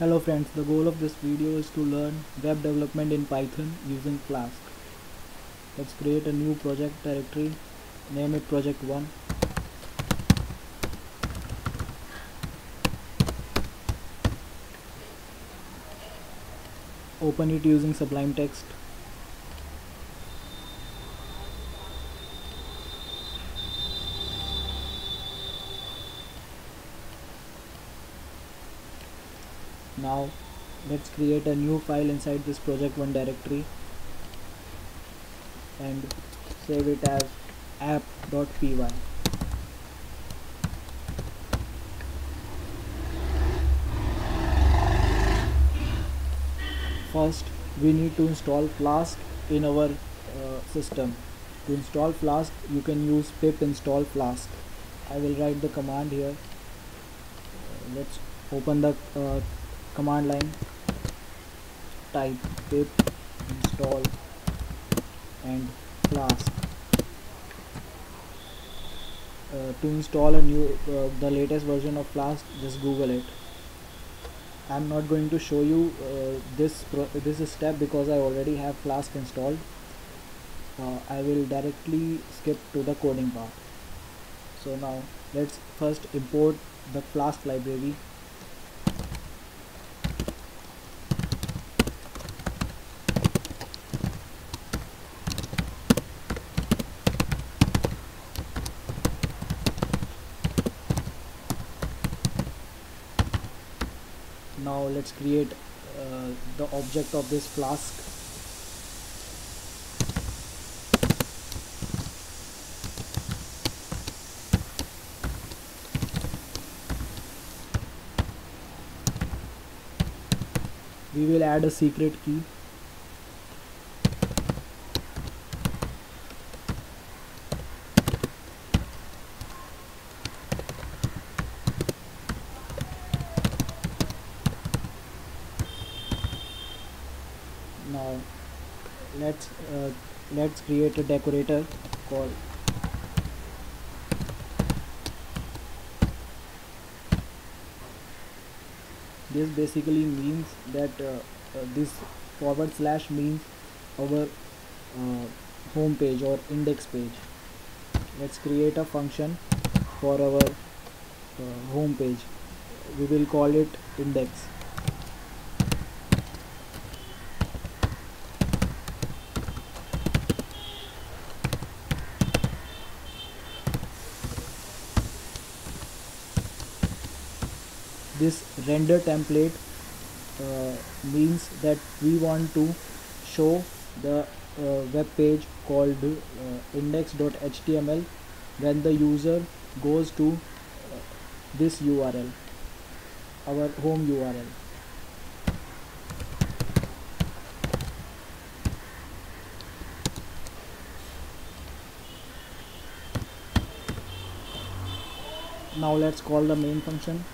Hello friends, the goal of this video is to learn web development in Python using Flask. Let's create a new project directory, name it project 1. Open it using Sublime Text. Now let's create a new file inside this project one directory and save it as app.py first we need to install flask in our uh, system. To install flask you can use pip install flask. I will write the command here. Uh, let's open the uh, command line type pip install and flask uh, to install a new uh, the latest version of flask just google it. I'm not going to show you uh, this this step because I already have flask installed. Uh, I will directly skip to the coding part. So now let's first import the flask library now let's create uh, the object of this flask. We will add a secret key now let's uh, let's create a decorator called this basically means that uh, uh, this forward slash means our uh, home page or index page. Let's create a function for our uh, home page. We will call it index this render template uh, means that we want to show the uh, web page called uh, index.html when the user goes to uh, this URL our home URL now let's call the main function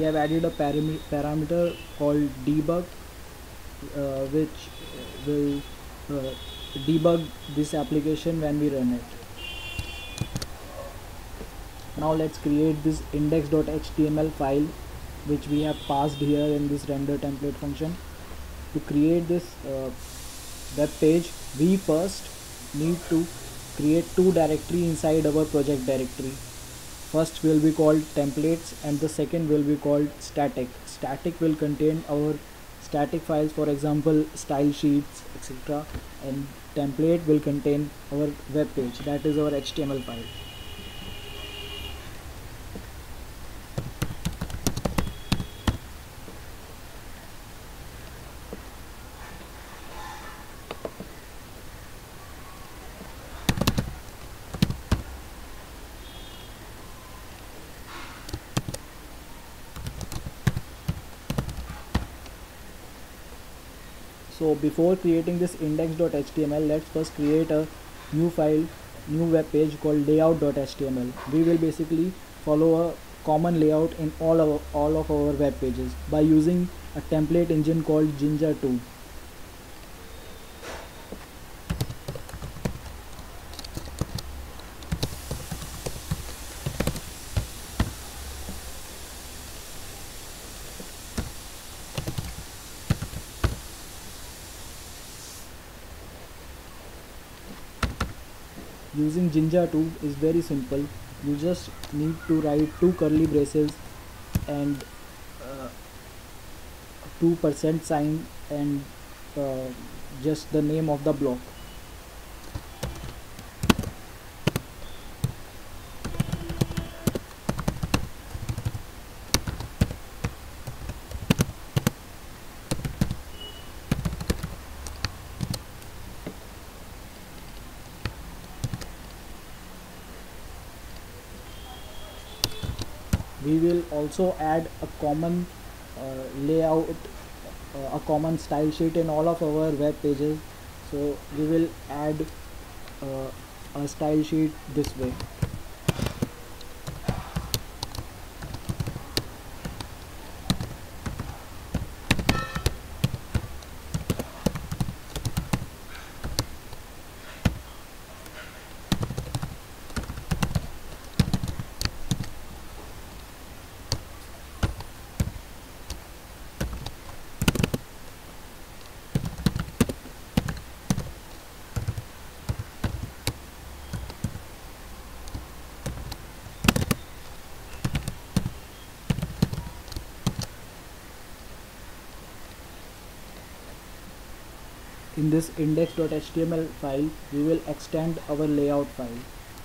we have added a param parameter called debug uh, which will uh, debug this application when we run it. Now let's create this index.html file which we have passed here in this render template function. To create this uh, web page we first need to create two directory inside our project directory first will be called templates and the second will be called static. Static will contain our static files for example style sheets etc and template will contain our web page that is our html file so before creating this index.html let's first create a new file new web page called layout.html we will basically follow a common layout in all of all of our web pages by using a template engine called Jinja 2 using Jinja 2 is very simple. You just need to write two curly braces and uh, two percent sign and uh, just the name of the block we will also add a common uh, layout uh, a common style sheet in all of our web pages. So we will add uh, a style sheet this way in this index.html file we will extend our layout file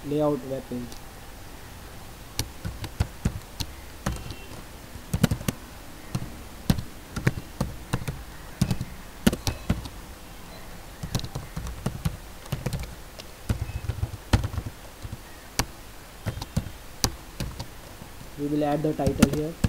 layout web page. We will add the title here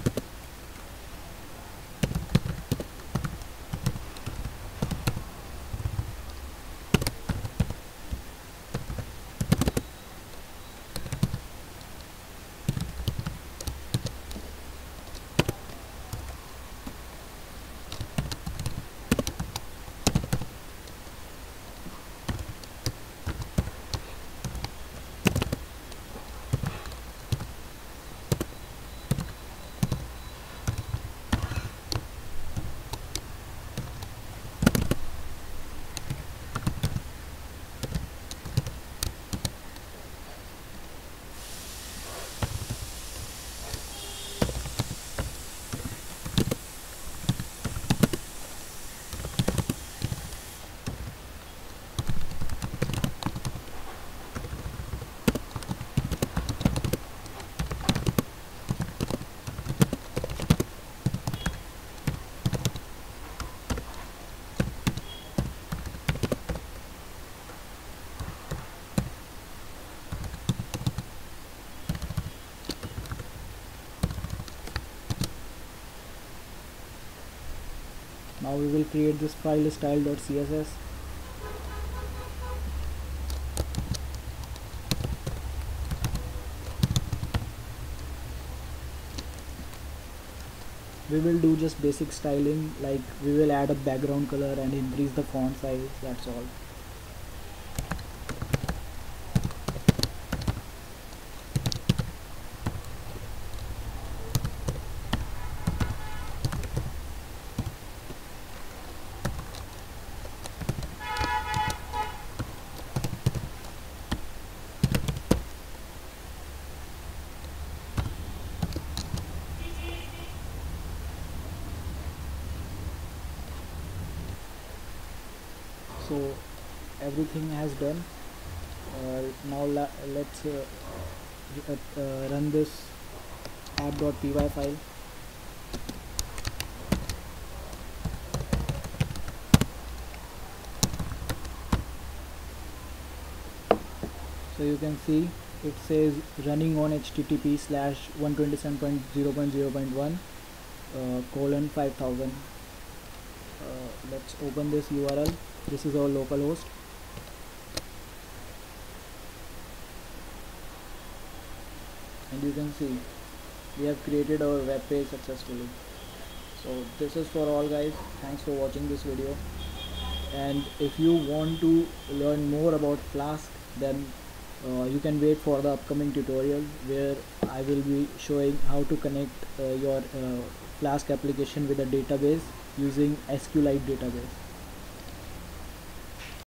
now we will create this file style.css we will do just basic styling like we will add a background color and increase the font size that's all so everything has done. Uh, now let's uh, uh, uh, run this app.py file. So you can see it says running on http slash 127.0.0.1 uh, colon 5000 uh, let's open this url this is our local and you can see we have created our web page successfully. So this is for all guys. Thanks for watching this video. And if you want to learn more about flask then uh, you can wait for the upcoming tutorial where I will be showing how to connect uh, your uh, flask application with a database using SQLite database